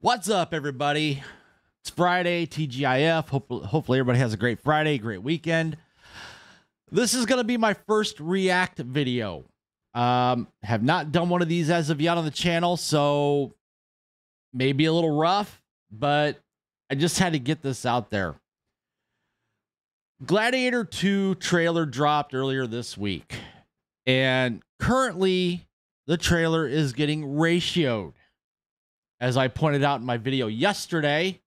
What's up, everybody? It's Friday, TGIF. Hopefully, hopefully everybody has a great Friday, great weekend. This is going to be my first React video. Um, have not done one of these as of yet on the channel, so maybe a little rough, but I just had to get this out there. Gladiator 2 trailer dropped earlier this week, and currently the trailer is getting ratioed. As I pointed out in my video yesterday,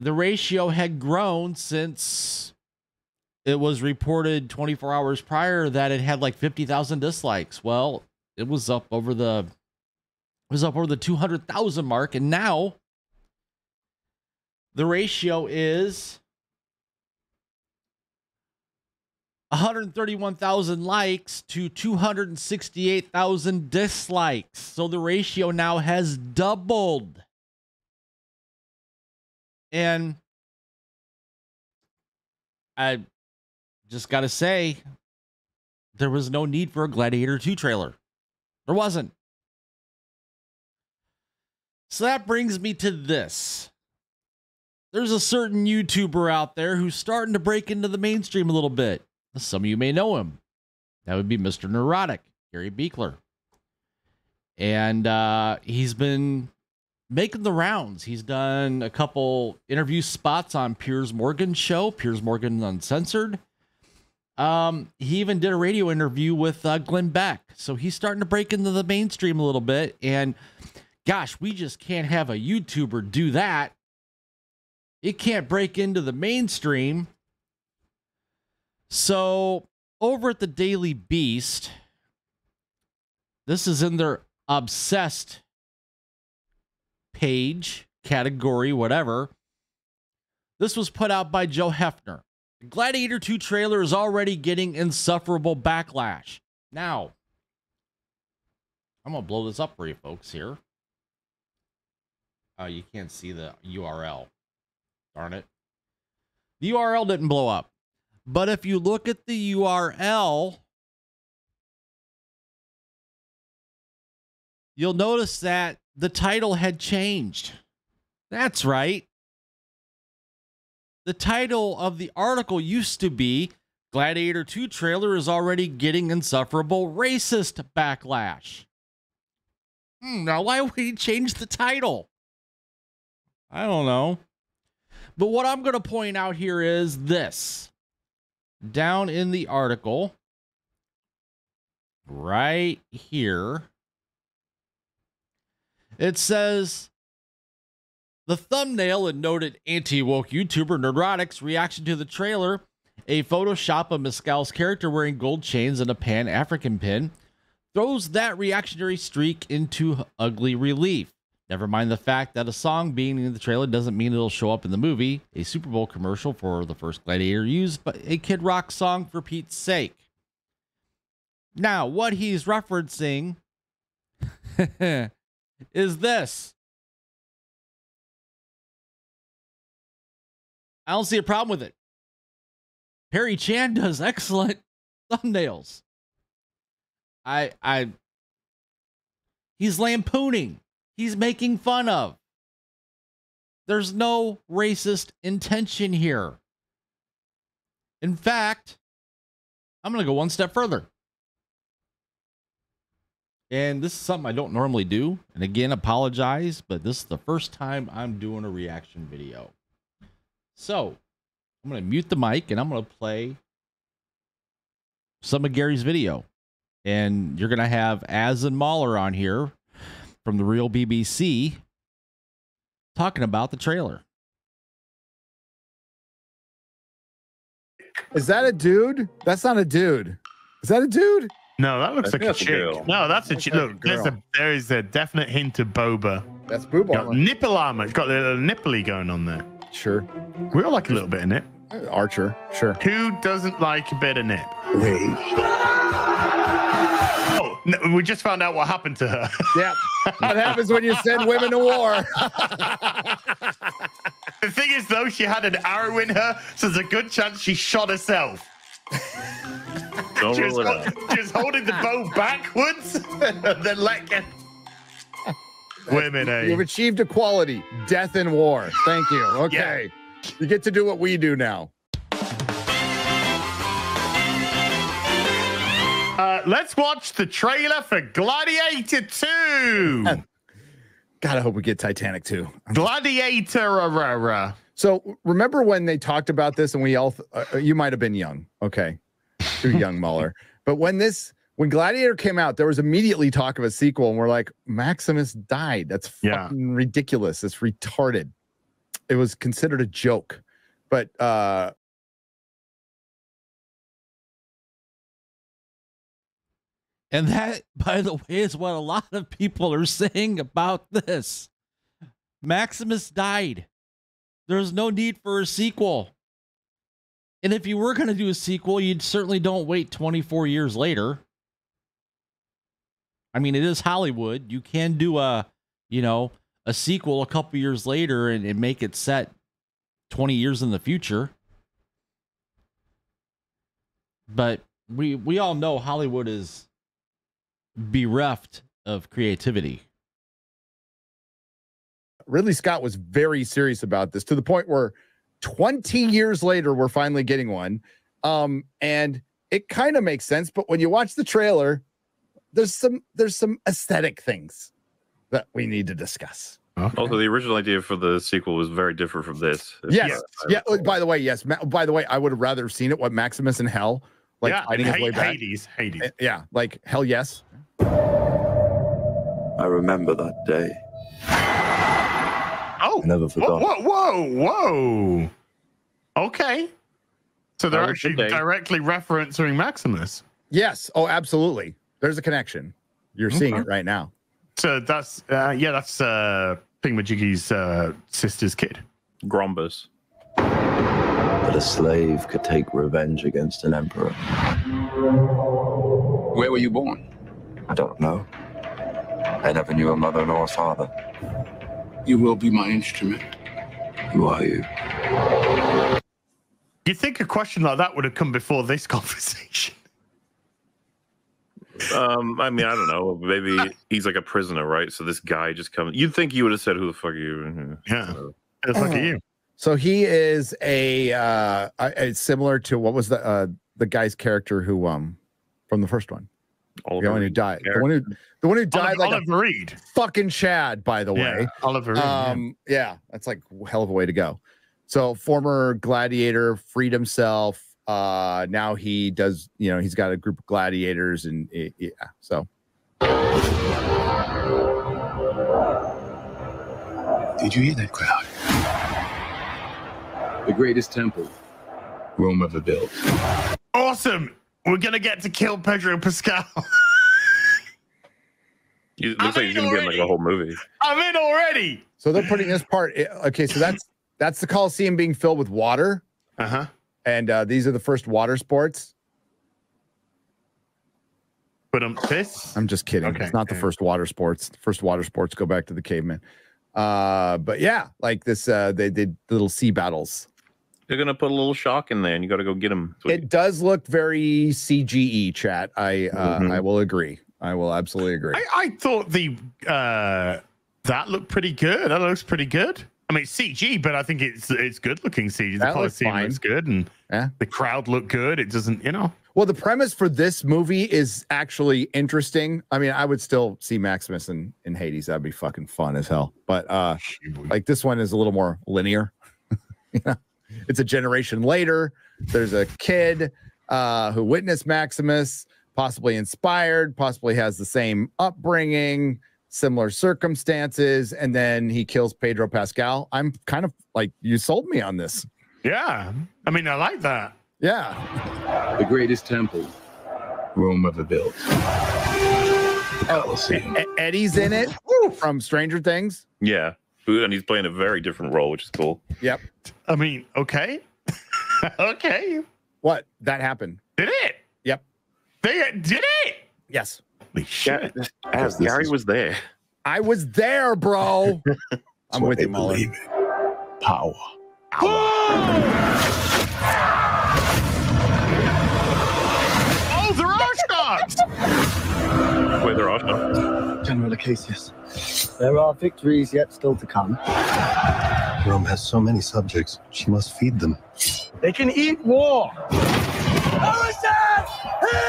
the ratio had grown since it was reported 24 hours prior that it had like 50,000 dislikes. Well, it was up over the it was up over the 200,000 mark and now the ratio is 131,000 likes to 268,000 dislikes. So the ratio now has doubled. And I just got to say, there was no need for a Gladiator 2 trailer. There wasn't. So that brings me to this. There's a certain YouTuber out there who's starting to break into the mainstream a little bit. Some of you may know him. That would be Mr. Nerdrotic, Gary Buechler. And uh, he's been making the rounds. He's done a couple interview spots on Piers Morgan's show, Piers Morgan Uncensored. Um, he even did a radio interview with uh, Glenn Beck. So he's starting to break into the mainstream a little bit. And gosh, we just can't have a YouTuber do that. It can't break into the mainstream so over at the Daily Beast, this is in their obsessed page, category, whatever. This was put out by Joe Hefner. The Gladiator 2 trailer is already getting insufferable backlash. Now, I'm going to blow this up for you folks here. Uh, you can't see the URL. Darn it. The URL didn't blow up. But if you look at the URL, you'll notice that the title had changed. That's right. The title of the article used to be Gladiator 2 trailer is already getting insufferable racist backlash. Hmm, now, why would he change the title? I don't know. But what I'm going to point out here is this down in the article, right here, it says the thumbnail and noted anti woke YouTuber Nerdrotic's reaction to the trailer. A Photoshop of Mescal's character wearing gold chains and a Pan African pin throws that reactionary streak into ugly relief. Never mind the fact that a song being in the trailer doesn't mean it'll show up in the movie. A Super Bowl commercial for the first Gladiator used but a Kid Rock song for Pete's sake. Now, what he's referencing is this. I don't see a problem with it. Perry Chan does excellent thumbnails. I I he's lampooning he's making fun of. There's no racist intention here. In fact, I'm going to go one step further. And this is something I don't normally do. And again, apologize, but this is the first time I'm doing a reaction video. So I'm going to mute the mic and I'm going to play some of Gary's video. And you're going to have Az and Mahler on here from the real BBC talking about the trailer. Is that a dude? That's not a dude. Is that a dude? No, that looks like a chick. girl. no, that's a Looks chick. like a Look, there's a there is a definite hint of boba. That's boob Got armor. nipple armor. It's got a little nipply going on there. Sure. We all like a little bit of nip. Uh, Archer. Sure. Who doesn't like a bit of nip? Wait. Oh, no, we just found out what happened to her. Yeah. What happens when you send women to war? the thing is, though, she had an arrow in her, so there's a good chance she shot herself. Don't She was, rule it hol- out. she was holding the bow backwards and then let go. Women, eh? You've achieved equality. Death in war. Thank you. Okay. You get to do what we do now. Uh, let's watch the trailer for Gladiator 2. God, I hope we get Titanic 2. Gladiator. So remember when they talked about this, and we all, th- uh, you might have been young. Okay, too young, Muller. But when this, when Gladiator came out, there was immediately talk of a sequel, and we're like, Maximus died. That's Yeah. fucking ridiculous. It's retarded. It was considered a joke, but uh, And that, by the way, is what a lot of people are saying about this. Maximus died. There's no need for a sequel. And if you were going to do a sequel, you'd certainly don't wait 24 years later. I mean, it is Hollywood. You can do a, you know, a sequel a couple years later and, and make it set 20 years in the future. But we we all know Hollywood is bereft of creativity. Ridley Scott was very serious about this to the point where 20 years later, we're finally getting one. Um, and it kind of makes sense, but when you watch the trailer, there's some there's some aesthetic things that we need to discuss. Also, the original idea for the sequel was very different from this. Yes, Yes. yeah. oh, By the way, yes. Ma- by the way, I would have rather seen it. What Maximus in Hell, like yeah, fighting his way back. Hades. Hades. Eh, Yeah, like hell yes. I remember that day. Oh, I never forgot. whoa, whoa, whoa. Okay. So they're actually the directly referencing Maximus. Yes. Oh, absolutely. There's a connection. You're seeing it right now. So that's uh, yeah, that's uh Thingamajiggy's uh sister's kid. Grombus. That a slave could take revenge against an emperor. Where were you born? I don't know. I never knew a mother nor a father. You will be my instrument. Who are you? You think a question like that would have come before this conversation? Um, I mean, I don't know. Maybe he's like a prisoner, right? So this guy just comes. You'd think you would have said, "Who the fuck are you?" Yeah. It's like you. So he is a uh I- it's similar to what was the uh the guy's character who um from the first one. Oliver the one who died. The one who the one who died Oliver, like Oliver Reed. a fucking Chad, by the Yeah, way. Oliver Reed. yeah. Um yeah, that's like hell of a way to go. So former gladiator, freed himself. Uh now he does, you know, he's got a group of gladiators and eh, yeah. So Did you hear that crowd? The greatest temple Rome ever built. Awesome. We're gonna get to kill Pedro Pascal. He I'm like he's in gonna be in like already. a whole movie. I'm in already. so they're putting this part okay, so that's that's the Coliseum being filled with water. Uh huh. And uh, these are the first water sports. But um, this. I'm just kidding. Okay, It's not the first water sports. The first water sports go back to the cavemen. Uh, but yeah, like this, uh, they did little sea battles. They're gonna put a little shock in there, and you got to go get him. It does look very CGI. Chat. I uh, Mhm. I will agree. I will absolutely agree. I, I thought the uh that looked pretty good. That looks pretty good. I mean, CG, but I think it's it's good looking CG. The That looks Coliseum fine. looks good, and Yeah. the crowd look good. It doesn't, you know. Well, the premise for this movie is actually interesting. I mean, I would still see Maximus in, in Hades. That'd be fucking fun as hell. But uh, like this one is a little more linear. You know? It's a generation later. There's a kid uh, who witnessed Maximus, possibly inspired, possibly has the same upbringing, similar circumstances, and then he kills Pedro Pascal. I'm kind of like, you sold me on this. Yeah, I mean, I like that. Yeah. The greatest temple Rome ever built. The Colosseum. E- Eddie's in it from Stranger Things. Yeah, and he's playing a very different role, which is cool. Yep. I mean, okay, okay, What? That happened. did it? Yep. They uh, did it. Yes. Holy shit! Yeah, Because Gary is- was there. I was there, bro. I'm with you, Muller. believe. Power. Oh, there are shots. Wait, they're all shots. General Acacius. There are victories yet still to come. Rome has so many subjects. She must feed them. They can eat war.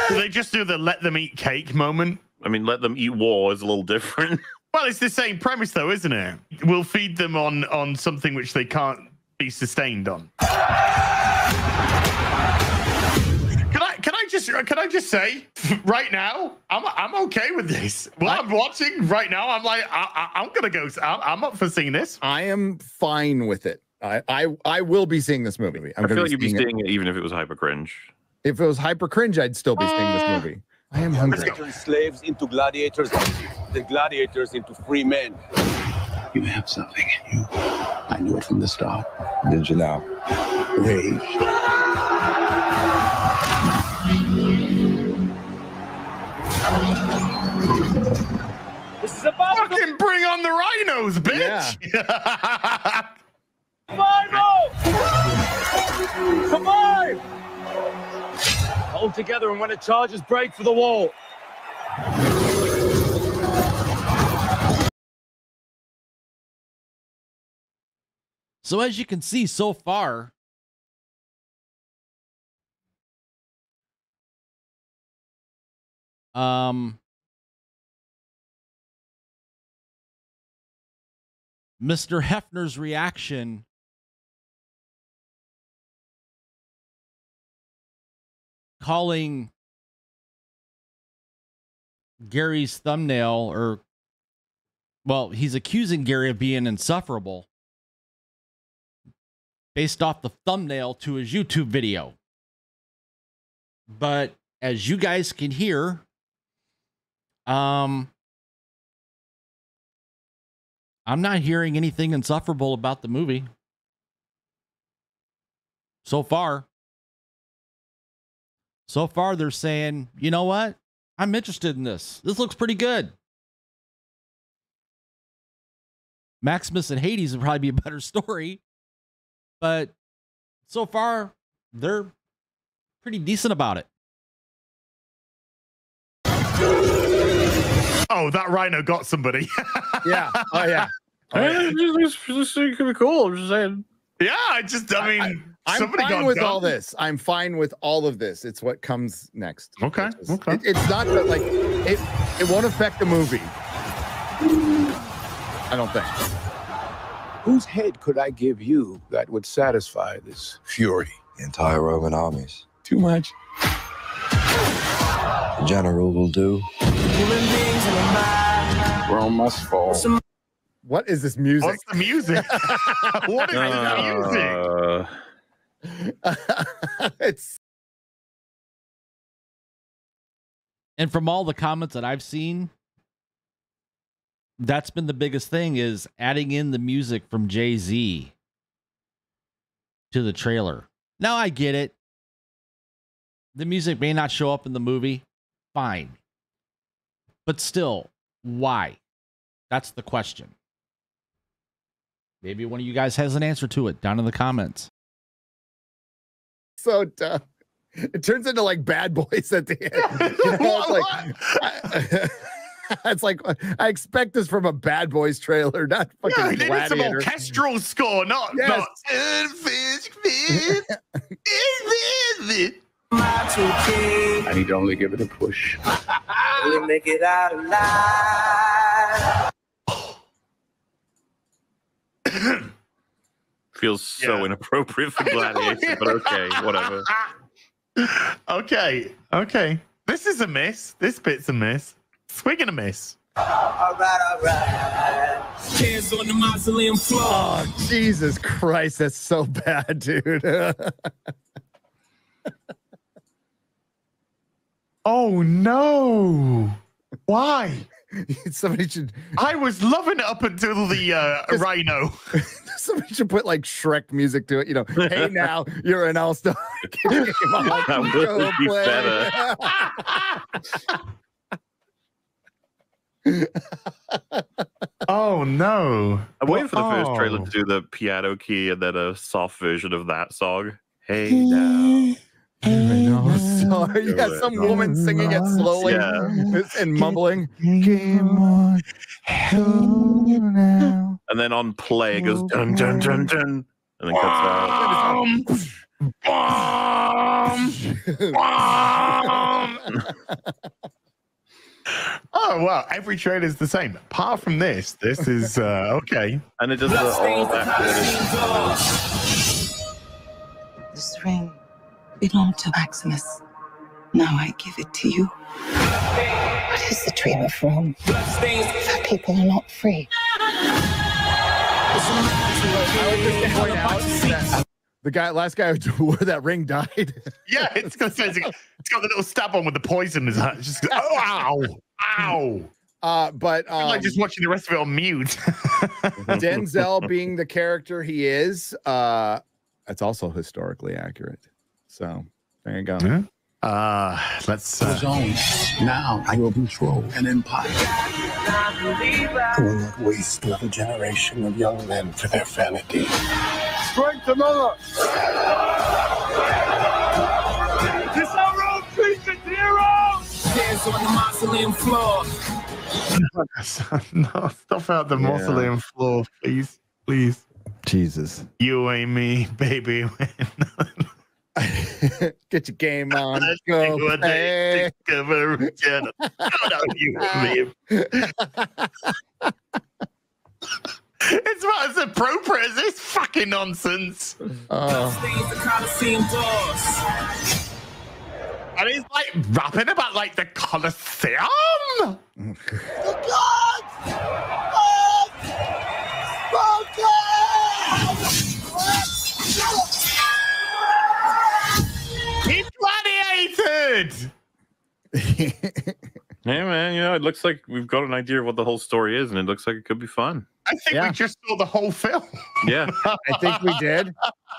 Do they just do the let them eat cake moment? I mean, let them eat war is a little different. Well, it's the same premise though, isn't it? We'll feed them on on something which they can't be sustained on. Can I just can I just say right now I'm I'm okay with this. What I'm watching right now, I'm like I, I, I'm gonna go. I'm, I'm up for seeing this. I am fine with it. I I, I will be seeing this movie. I'm I feel like you'd be seeing it. seeing it even if it was hyper cringe. If it was hyper cringe, I'd still be seeing this Uh, movie. I am hungry. Turn slaves into gladiators, the gladiators into free men. You have something in you. I knew it from the start. Did you now? Rage. Fucking bring on the rhinos, bitch! survival! Survive! Hold together and when the charges break for the wall. So as you can see so far, um Mr. Hefner's reaction calling Gary's thumbnail or well, he's accusing Gary of being insufferable based off the thumbnail to his YouTube video. But as you guys can hear, um, I'm not hearing anything insufferable about the movie so far. So far, they're saying, you know what? I'm interested in this. This looks pretty good. Maximus and Hades would probably be a better story, but so far, they're pretty decent about it. Oh, that rhino got somebody. Yeah. Oh yeah. Oh, yeah. This, this, this could be cool. I'm just saying. yeah, I just, I mean, I'm somebody fine with done. all this. I'm fine with all of this. It's what comes next. Okay, It's just- okay. it- it's not that like it. It won't affect the movie. I don't think. Whose head could I give you that would satisfy this fury? The entire Roman armies. Too much. The general will do. Rome must fall. What is this music? What's the music? what is the music? Uh, it's and from all the comments that I've seen, that's been the biggest thing is adding in the music from Jay Z to the trailer. Now I get it. The music may not show up in the movie. Fine. But still, why? That's the question. Maybe one of you guys has an answer to it down in the comments. so dumb. It turns into like bad boys at the end. You know, it's like, I- it's like I expect this from a bad boys trailer, not Yeah, fucking they need some gladiator. orchestral score, not Yes. not. Uh, I need to only give it a push. make it out alive. feels so Yeah. inappropriate for gladiator, but okay, whatever. okay, okay. This is a miss. This bit's a miss. Swing and a miss. All right, all right. Hands on the mausoleum floor. Oh, Jesus Christ, that's so bad, dude. Oh no! Why? somebody should I was loving it up until the uh, rhino. somebody should put like Shrek music to it. You know, hey now you're an all star. That would be better. oh no! I'm waiting for the first trailer Oh. to do the piano key and then a soft version of that song. Hey now, Sorry, yeah, some woman singing it slowly Yeah. and mumbling. Game on. And then on play it goes dun dun dun dun, and then cuts out. Bomb! Bomb! oh wow! Every trailer is the same. Apart from this, this is uh, okay. And it does the all that. This ring belonged to Maximus. Now I give it to you. What is the dream of Rome? That people are not free. Point out that The guy, last guy who wore that ring died. Yeah, it's got, it's got it's the little stab on with the poison in his hand. It's just oh, ow, ow. Uh, but I'm like um, just watching the rest of it on mute. Denzel being the character he is, uh, that's also historically accurate. So there you go. Yeah. Uh, let's. Uh, own. Now I will control an empire. I will not waste another generation of young men for their vanity. Strength another. This our own treatment, heroes! Hands on the mausoleum floor. no, stuff out the Yeah. mausoleum floor, please, please. Jesus. You ain't me, baby. Get your game on. Let's Go play. day together again. Shout out you me. It's about as appropriate as this fucking nonsense. Oh. Stains the And he's like rapping about like the Colosseum. Oh, he gladiated. Hey man, you know, it looks like we've got an idea of what the whole story is, and it looks like it could be fun. I think Yeah. we just saw the whole film. Yeah. I think we did.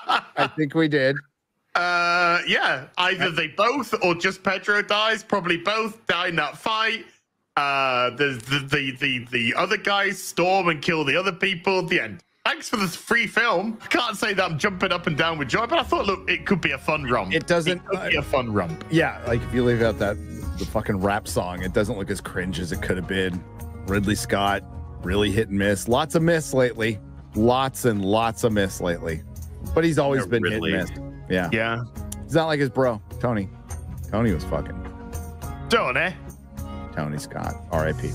I think we did. Uh, yeah, either they both or just Pedro dies. Probably both die in that fight. Uh, the the the the, the other guys storm and kill the other people. At the end. Thanks for this free film. I can't say that I'm jumping up and down with joy, but I thought, look, it could be a fun romp. It doesn't- It could be a fun romp. Yeah, like if you leave out that the fucking rap song, it doesn't look as cringe as it could have been. Ridley Scott, really hit and miss. Lots of miss lately. Lots and lots of miss lately. But he's always Yeah, been Ridley. hit and miss. Yeah. Yeah, He's not like his bro, Tony. Tony was fucking don't eh? Tony Scott. R.I.P.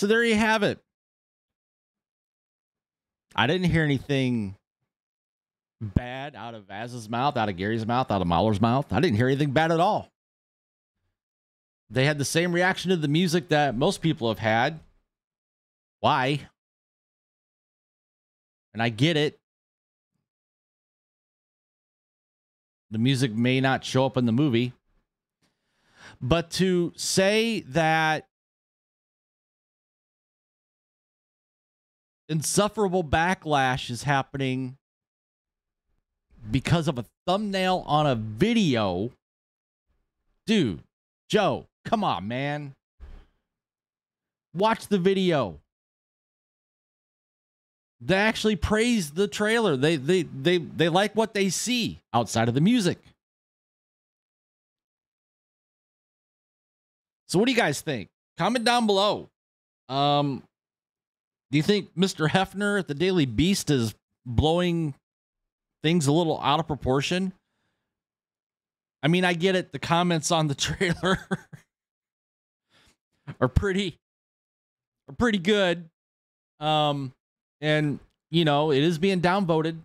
So there you have it. I didn't hear anything bad out of Az's mouth, out of Gary's mouth, out of Mahler's mouth. I didn't hear anything bad at all. They had the same reaction to the music that most people have had. Why? And I get it. The music may not show up in the movie. But to say that insufferable backlash is happening because of a thumbnail on a video. Dude, Joe, come on, man. Watch the video. They actually praise the trailer. They they they they like what they see outside of the music. So what do you guys think? Comment down below. Um do you think Mr. Hefner at the Daily Beast is blowing things a little out of proportion? I mean, I get it. The comments on the trailer are pretty are pretty good. Um and you know, it is being downvoted.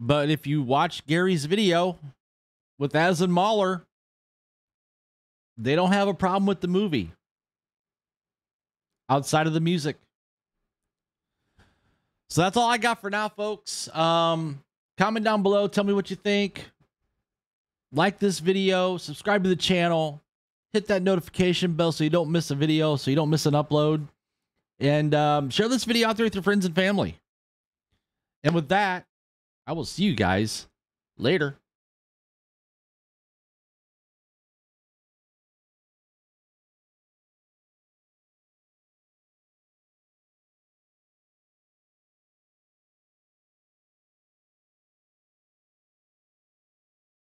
But if you watch Gary's video with and Mahler, they don't have a problem with the movie outside of the music. So that's all I got for now, folks. Um, comment down below. Tell me what you think. Like this video, subscribe to the channel, hit that notification bell so you don't miss a video, so you don't miss an upload, and um, share this video out there with your friends and family. And with that, I will see you guys later.